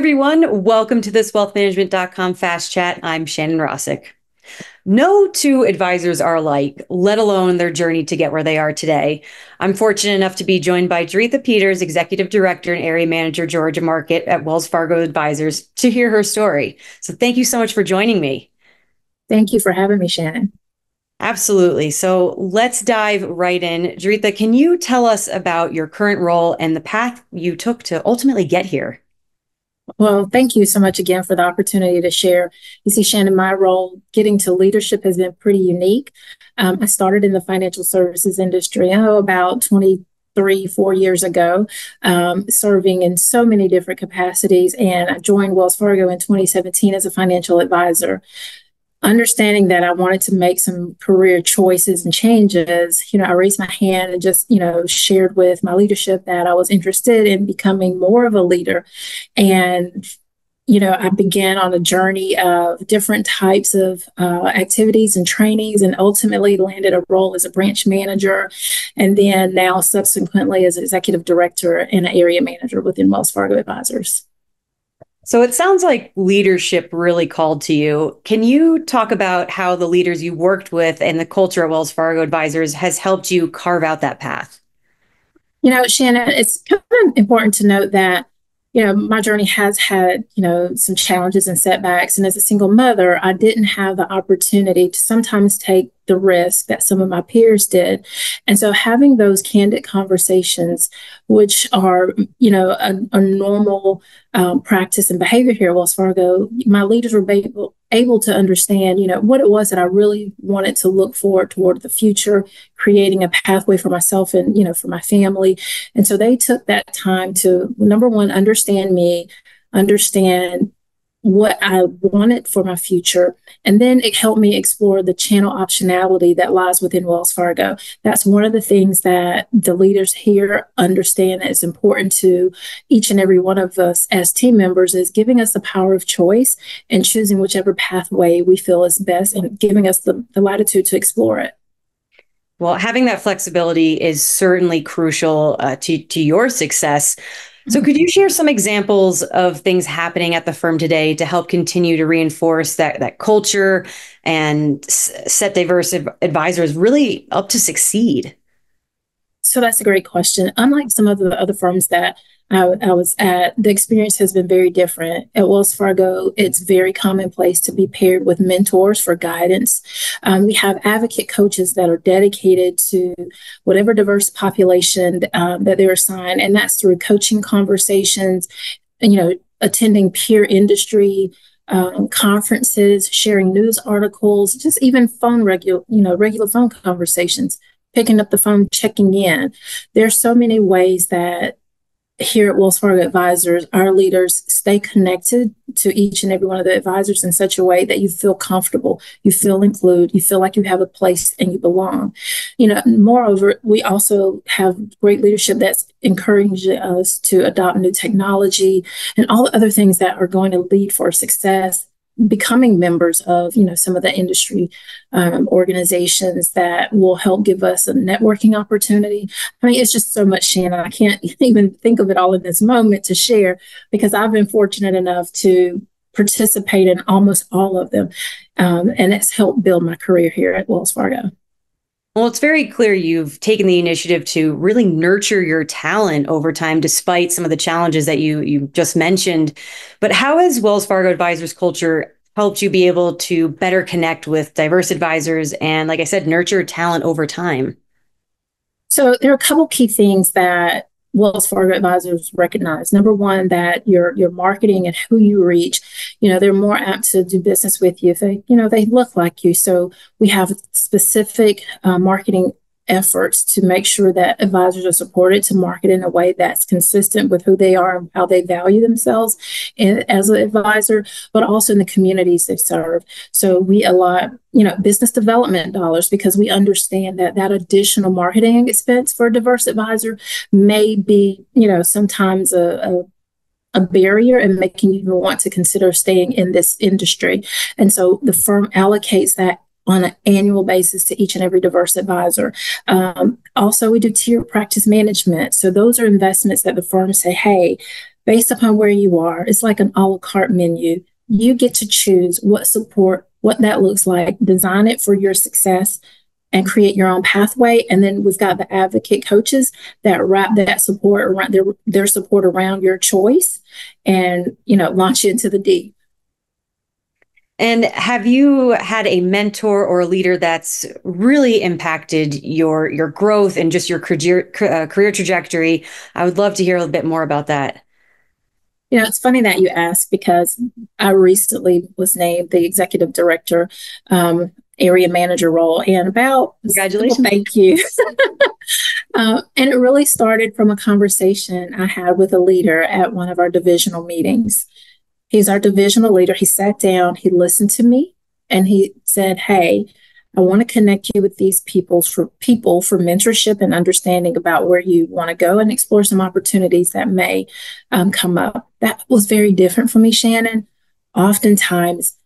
everyone. Welcome to this wealthmanagement.com fast chat. I'm Shannon Rossick. No two advisors are alike, let alone their journey to get where they are today. I'm fortunate enough to be joined by Doretha Peters, Executive Director and Area Manager, Georgia Market at Wells Fargo Advisors, to hear her story. So thank you so much for joining me. Thank you for having me, Shannon. Absolutely. So let's dive right in. Doretha, can you tell us about your current role and the path you took to ultimately get here? Well, thank you so much again for the opportunity to share. You see, Shannon, my role getting to leadership has been pretty unique. Um, I started in the financial services industry, oh, about 23, four years ago, um, serving in so many different capacities. And I joined Wells Fargo in 2017 as a financial advisor understanding that I wanted to make some career choices and changes, you know, I raised my hand and just, you know, shared with my leadership that I was interested in becoming more of a leader. And, you know, I began on a journey of different types of uh, activities and trainings and ultimately landed a role as a branch manager. And then now, subsequently, as executive director and an area manager within Wells Fargo Advisors. So it sounds like leadership really called to you. Can you talk about how the leaders you worked with and the culture at Wells Fargo Advisors has helped you carve out that path? You know, Shannon, it's kind of important to note that you know, my journey has had, you know, some challenges and setbacks. And as a single mother, I didn't have the opportunity to sometimes take the risk that some of my peers did. And so having those candid conversations, which are, you know, a, a normal um, practice and behavior here at Wells Fargo, my leaders were able, able to understand, you know, what it was that I really wanted to look forward toward the future, creating a pathway for myself and, you know, for my family. And so they took that time to, number one, understand me, understand what I wanted for my future. And then it helped me explore the channel optionality that lies within Wells Fargo. That's one of the things that the leaders here understand that is important to each and every one of us as team members is giving us the power of choice and choosing whichever pathway we feel is best and giving us the, the latitude to explore it. Well, having that flexibility is certainly crucial uh, to, to your success. So, could you share some examples of things happening at the firm today to help continue to reinforce that that culture and set diverse advisors really up to succeed? So that's a great question. Unlike some of the other firms that I, I, was at, the experience has been very different. At Wells Fargo, it's very commonplace to be paired with mentors for guidance. Um, we have advocate coaches that are dedicated to whatever diverse population um, that they're assigned, and that's through coaching conversations, you know, attending peer industry um, conferences, sharing news articles, just even phone regular, you know, regular phone conversations picking up the phone, checking in. There's so many ways that here at Wells Fargo Advisors, our leaders stay connected to each and every one of the advisors in such a way that you feel comfortable, you feel included, you feel like you have a place and you belong. You know, moreover, we also have great leadership that's encouraging us to adopt new technology and all the other things that are going to lead for success becoming members of you know some of the industry um, organizations that will help give us a networking opportunity. I mean it's just so much shannon i can't even think of it all in this moment to share because i've been fortunate enough to participate in almost all of them um, and it's helped build my career here at wells fargo well, it's very clear you've taken the initiative to really nurture your talent over time, despite some of the challenges that you you just mentioned. But how has Wells Fargo Advisors culture helped you be able to better connect with diverse advisors and, like I said, nurture talent over time? So there are a couple key things that Wells Fargo advisors recognize. Number one, that your your marketing and who you reach, you know, they're more apt to do business with you if they, you know, they look like you. So we have specific uh, marketing efforts to make sure that advisors are supported to market in a way that's consistent with who they are and how they value themselves in, as an advisor, but also in the communities they serve. So we allot, you know, business development dollars because we understand that that additional marketing expense for a diverse advisor may be, you know, sometimes a, a a barrier and making you want to consider staying in this industry. And so the firm allocates that on an annual basis to each and every diverse advisor. Um, also, we do tier practice management. So those are investments that the firm say, hey, based upon where you are. It's like an a la carte menu. You get to choose what support, what that looks like, design it for your success and create your own pathway. And then we've got the advocate coaches that wrap that support around their, their support around your choice and, you know, launch you into the deep. And have you had a mentor or a leader that's really impacted your your growth and just your career uh, career trajectory? I would love to hear a little bit more about that. You know, it's funny that you ask because I recently was named the executive director um, area manager role and about congratulations thank you uh, and it really started from a conversation i had with a leader at one of our divisional meetings he's our divisional leader. He sat down he listened to me and he said hey i want to connect you with these people for people for mentorship and understanding about where you want to go and explore some opportunities that may um, come up. That was very different for me shannon. Oftentimes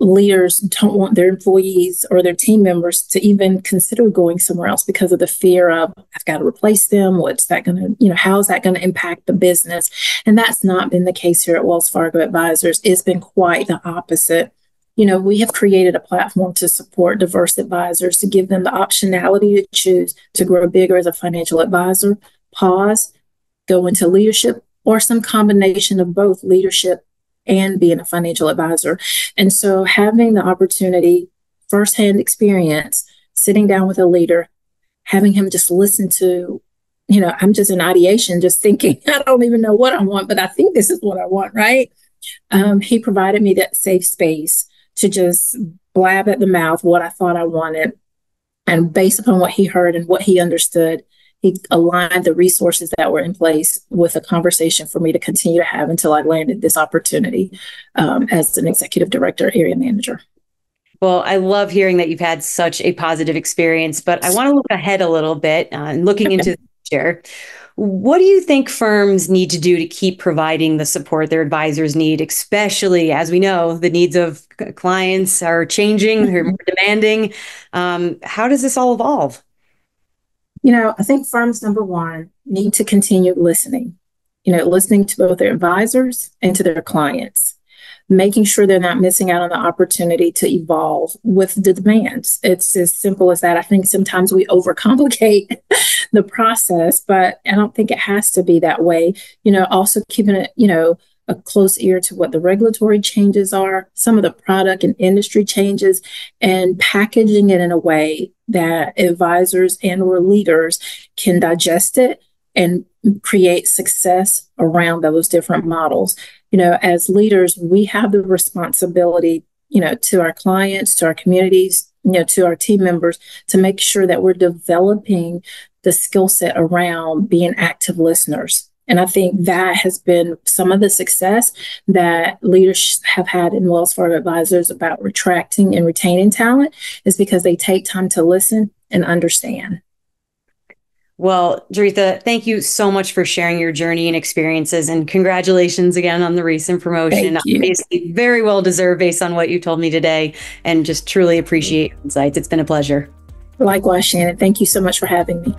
leaders don't want their employees or their team members to even consider going somewhere else because of the fear of I've got to replace them. What's that going to, you know, how is that going to impact the business? And that's not been the case here at Wells Fargo Advisors. It's been quite the opposite. You know, we have created a platform to support diverse advisors to give them the optionality to choose to grow bigger as a financial advisor, pause, go into leadership, or some combination of both leadership and being a financial advisor. And so having the opportunity, firsthand experience, sitting down with a leader, having him just listen to, you know, I'm just in ideation, just thinking, I don't even know what I want, but I think this is what I want, right? Um, he provided me that safe space to just blab at the mouth what I thought I wanted. And based upon what he heard and what he understood, he aligned the resources that were in place with a conversation for me to continue to have until I landed this opportunity um, as an executive director, area manager. Well, I love hearing that you've had such a positive experience, but I want to look ahead a little bit uh, and looking into the future. What do you think firms need to do to keep providing the support their advisors need, especially as we know the needs of clients are changing, they're more demanding? Um, how does this all evolve? You know, I think firms, number one, need to continue listening, you know, listening to both their advisors and to their clients, making sure they're not missing out on the opportunity to evolve with the demands. It's as simple as that. I think sometimes we overcomplicate the process, but I don't think it has to be that way. You know, also keeping it, you know, a close ear to what the regulatory changes are, some of the product and industry changes, and packaging it in a way that advisors and or leaders can digest it and create success around those different models. You know, as leaders, we have the responsibility, you know, to our clients, to our communities, you know, to our team members to make sure that we're developing the skill set around being active listeners and I think that has been some of the success that leaders have had in Wells Fargo advisors about retracting and retaining talent is because they take time to listen and understand. Well, Doretha, thank you so much for sharing your journey and experiences, and congratulations again on the recent promotion. Obviously, very well deserved based on what you told me today, and just truly appreciate your insights. It's been a pleasure. Likewise, Shannon. Thank you so much for having me.